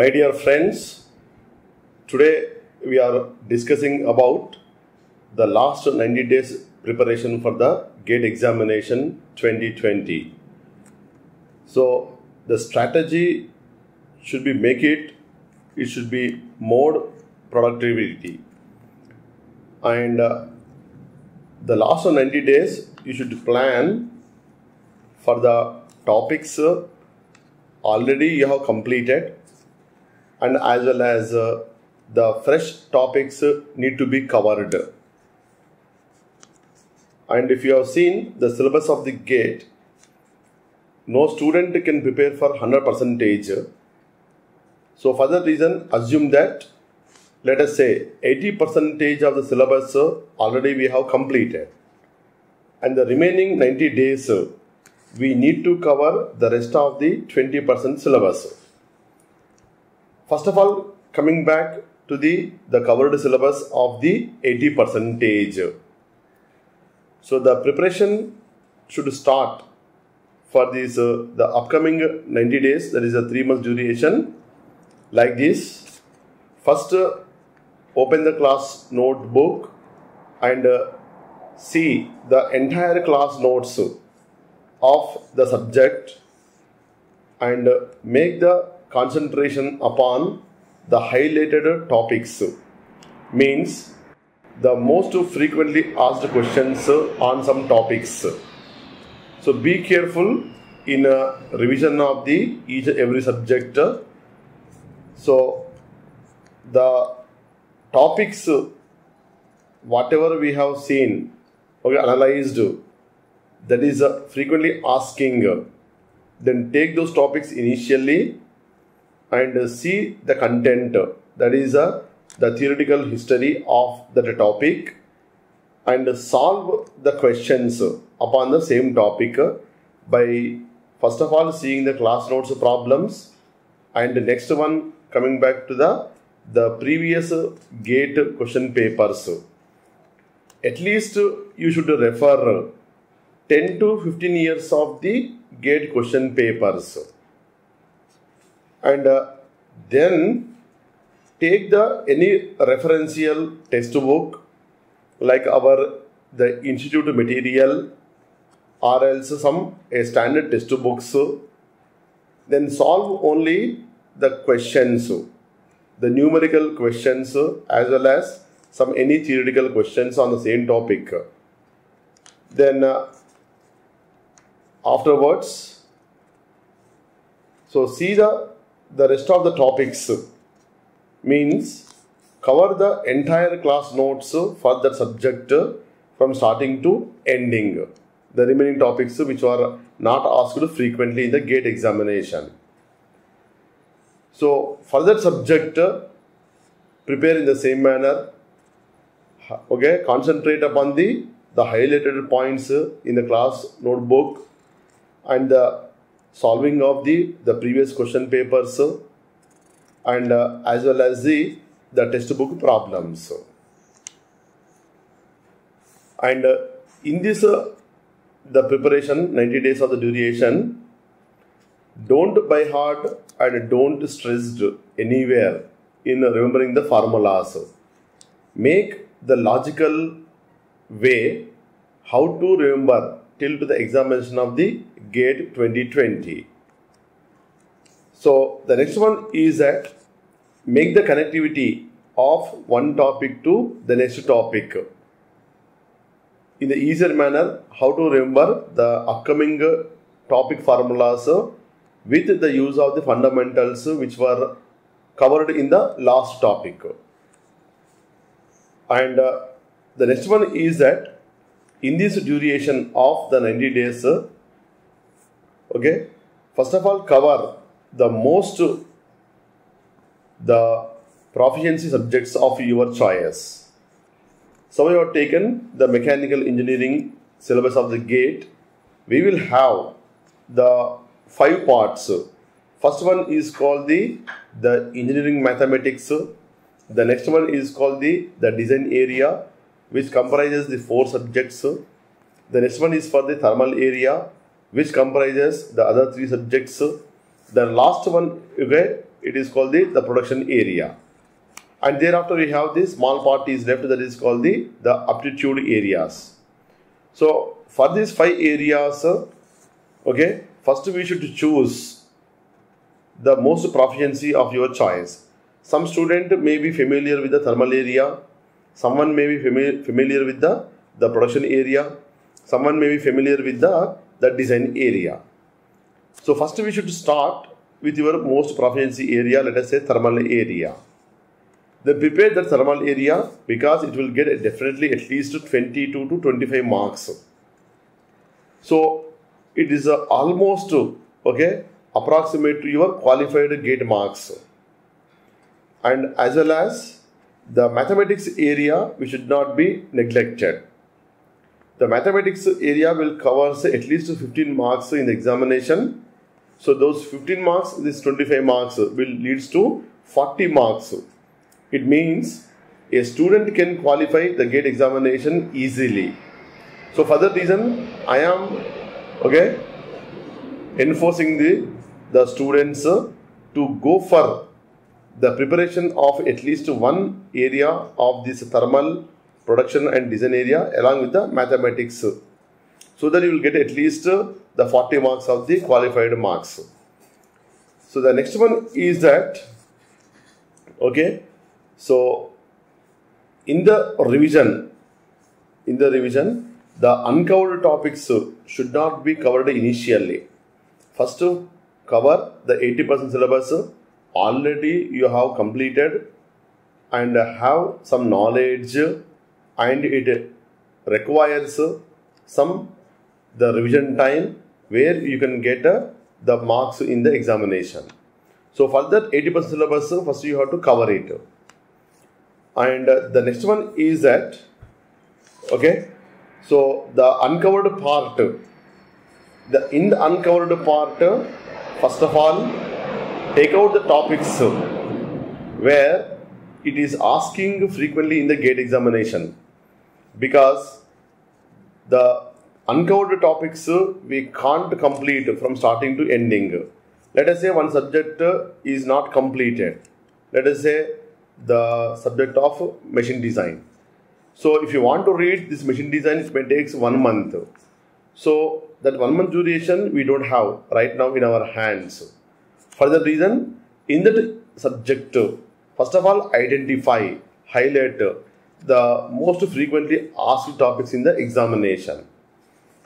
My dear friends, today we are discussing about the last 90 days preparation for the GATE examination 2020. So the strategy should be make it, it should be more productivity. And uh, the last 90 days you should plan for the topics uh, already you have completed and as well as uh, the fresh topics need to be covered. And if you have seen the syllabus of the gate no student can prepare for 100 percentage. So for that reason assume that let us say 80 percentage of the syllabus already we have completed. And the remaining 90 days we need to cover the rest of the 20% syllabus. First of all, coming back to the, the covered syllabus of the 80 percentage. So the preparation should start for this uh, the upcoming 90 days that is a 3 month duration like this first uh, open the class notebook and uh, see the entire class notes of the subject and make the concentration upon the highlighted topics means the most frequently asked questions on some topics. So be careful in a revision of the each every subject. So the topics whatever we have seen okay analyzed that is frequently asking then take those topics initially and see the content. That is uh, the theoretical history of the topic and solve the questions upon the same topic by first of all seeing the class notes problems and the next one coming back to the the previous gate question papers. At least you should refer 10 to 15 years of the gate question papers and uh, then take the any referential textbook like our the institute material or else some a standard textbooks then solve only the questions the numerical questions as well as some any theoretical questions on the same topic. Then uh, afterwards so see the the rest of the topics means cover the entire class notes for that subject from starting to ending. The remaining topics which are not asked frequently in the gate examination. So for that subject prepare in the same manner. Okay concentrate upon the the highlighted points in the class notebook and the solving of the the previous question papers and uh, as well as the the textbook problems and uh, in this uh, the preparation 90 days of the duration don't by heart and don't stressed anywhere in remembering the formulas make the logical way how to remember till to the examination of the GATE 2020. So the next one is that make the connectivity of one topic to the next topic. In the easier manner, how to remember the upcoming topic formulas with the use of the fundamentals which were covered in the last topic. And uh, the next one is that in this duration of the 90 days, okay, first of all cover the most the proficiency subjects of your choice. So we have taken the mechanical engineering syllabus of the GATE. We will have the five parts. First one is called the the engineering mathematics. The next one is called the the design area which comprises the four subjects. The next one is for the thermal area, which comprises the other three subjects. The last one, okay, it is called the, the production area. And thereafter we have the small part is left that is called the, the aptitude areas. So for these five areas, okay, first we should choose the most proficiency of your choice. Some student may be familiar with the thermal area, someone may be fami- familiar with the, the production area, someone may be familiar with the, the design area. So first we should start with your most proficiency area, let us say thermal area. Then prepare the thermal area because it will get definitely at least 22 to 25 marks. So it is uh, almost okay approximate to your qualified gate marks. And as well as the mathematics area we should not be neglected. The mathematics area will cover say, at least 15 marks in the examination. So those 15 marks, this 25 marks will leads to 40 marks. It means a student can qualify the gate examination easily. So for that reason, I am okay enforcing the the students to go for the preparation of at least one area of this thermal production and design area along with the mathematics. So that you will get at least uh, the 40 marks of the qualified marks. So the next one is that okay so in the revision in the revision the uncovered topics should not be covered initially. First cover the 80% syllabus already you have completed and have some knowledge and it requires some the revision time where you can get uh, the marks in the examination. So for that 80% syllabus first you have to cover it. And uh, the next one is that okay so the uncovered part the in the uncovered part first of all take out the topics where it is asking frequently in the gate examination because the uncovered topics we can't complete from starting to ending. Let us say one subject is not completed. Let us say the subject of machine design. So if you want to read this machine design it may takes one month. So that one month duration we don't have right now in our hands. For that reason in that subject first of all identify highlight the most frequently asked topics in the examination.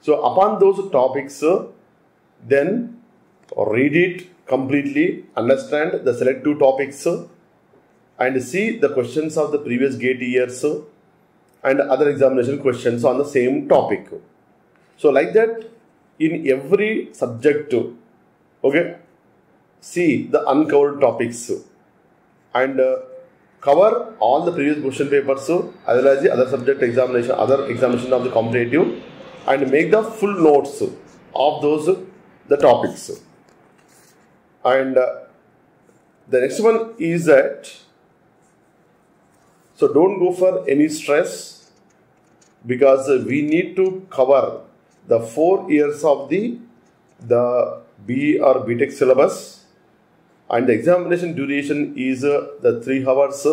So upon those topics uh, then read it completely understand the selected topics uh, and see the questions of the previous gate years uh, and other examination questions on the same topic. So like that in every subject okay see the uncovered topics and uh, cover all the previous question papers as well as the other subject examination other examination of the competitive and make the full notes of those the topics. And uh, the next one is that so don't go for any stress because we need to cover the four years of the the B or BTech syllabus and the examination duration is uh, the three hours.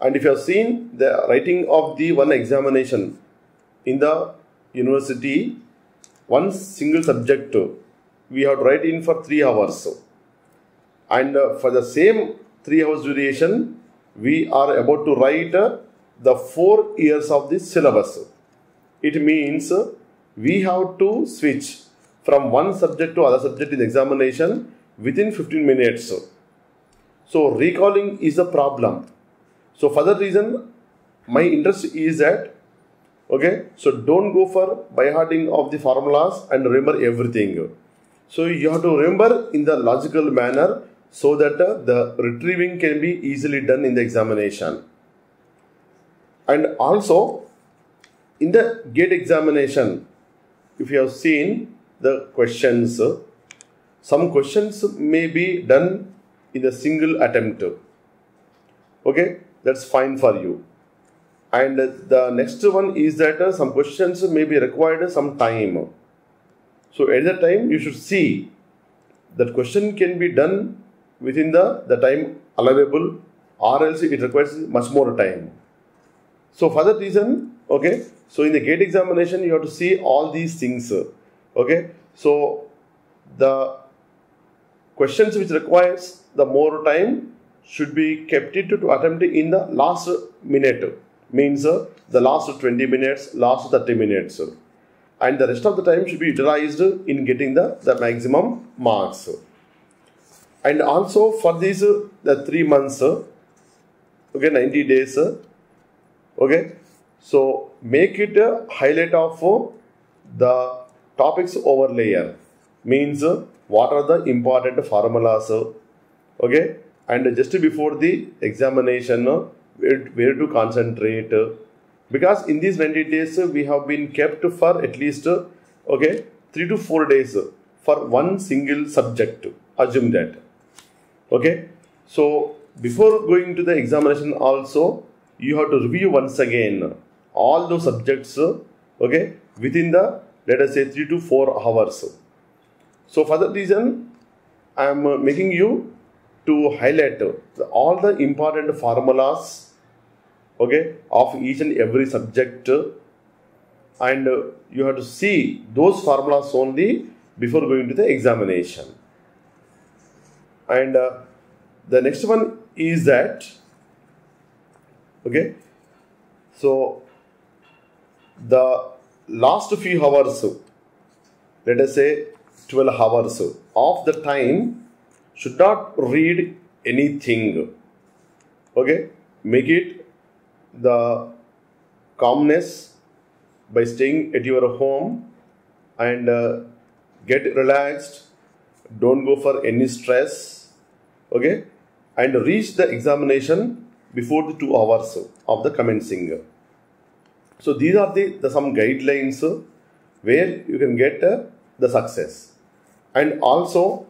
And if you have seen the writing of the one examination in the university one single subject we have to write in for three hours. And uh, for the same three hours duration we are about to write uh, the four years of the syllabus. It means we have to switch from one subject to other subject in examination within 15 minutes. So recalling is a problem. So for that reason my interest is that okay so don't go for by hearting of the formulas and remember everything. So you have to remember in the logical manner so that uh, the retrieving can be easily done in the examination. And also in the gate examination if you have seen the questions some questions may be done in a single attempt. Okay? That's fine for you. And the next one is that uh, some questions may be required some time. So at that time you should see that question can be done within the, the time allowable or else it requires much more time. So for that reason, okay, so in the gate examination, you have to see all these things. Okay, so the questions which requires the more time should be kept it to attempt in the last minute. Means uh, the last 20 minutes last 30 minutes. And the rest of the time should be utilized in getting the, the maximum marks. And also for these uh, the three months uh, okay 90 days uh, okay. So make it a highlight of uh, the topics overlayer means what are the important formulas okay? And just before the examination uh, where, to concentrate uh, because in these 90 days uh, we have been kept for at least okay 3 to 4 days for one single subject assume that. Okay? So before going to the examination also you have to review once again all those subjects okay within the let us say 3 to 4 hours so for that reason i am uh, making you to highlight all the important formulas okay of each and every subject. And uh, you have to see those formulas only before going to the examination. And uh, the next one is that okay so the last few hours let us say 12 hours. Of the time should not read anything. Okay? Make it the calmness by staying at your home and uh, get relaxed. Don't go for any stress. Okay? And reach the examination before the two hours of the commencing. So these are the, the some guidelines where you can get uh, the success and also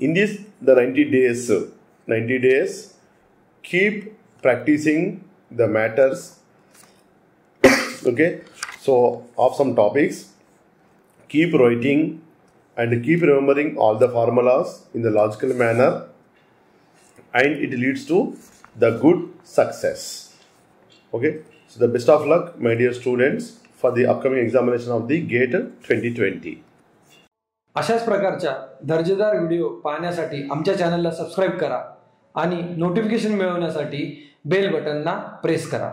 in this the 90 days uh, 90 days keep practicing the matters. Okay? So of some topics keep writing and keep remembering all the formulas in the logical manner. And it leads to the good success. Okay? So the best of luck my dear students for the upcoming examination of the gate 2020 अशाच प्रकारच्या दर्जेदार video पाहण्यासाठी आमच्या चॅनलला subscribe करा आणि notification मिळवण्यासाठी bell बटनना press करा.